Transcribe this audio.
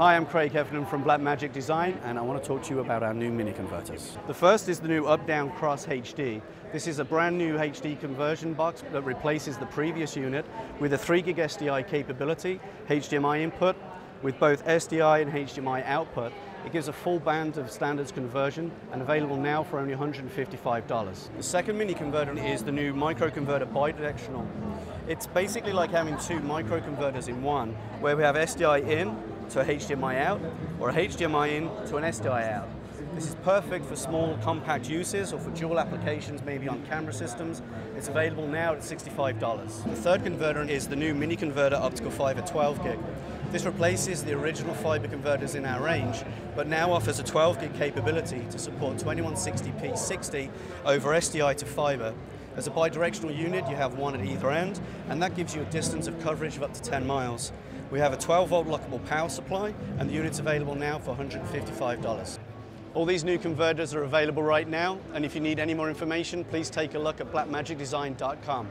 Hi, I'm Craig Heffernan from Blackmagic Design and I want to talk to you about our new mini converters. The first is the new up-down cross HD. This is a brand new HD conversion box that replaces the previous unit with a 3 gig SDI capability, HDMI input, with both SDI and HDMI output. It gives a full band of standards conversion and available now for only $155. The second mini converter is the new micro converter bidirectional. It's basically like having two micro converters in one, where we have SDI in to a HDMI out, or a HDMI in to an SDI out. This is perfect for small compact uses or for dual applications, maybe on camera systems. It's available now at $65. The third converter is the new mini converter optical fiber 12 gig. This replaces the original fiber converters in our range, but now offers a 12 gig capability to support 2160p 60 over SDI to fiber. As a bidirectional unit, you have one at either end, and that gives you a distance of coverage of up to 10 miles. We have a 12 volt lockable power supply, and the unit's available now for $155. All these new converters are available right now, and if you need any more information, please take a look at blackmagicdesign.com.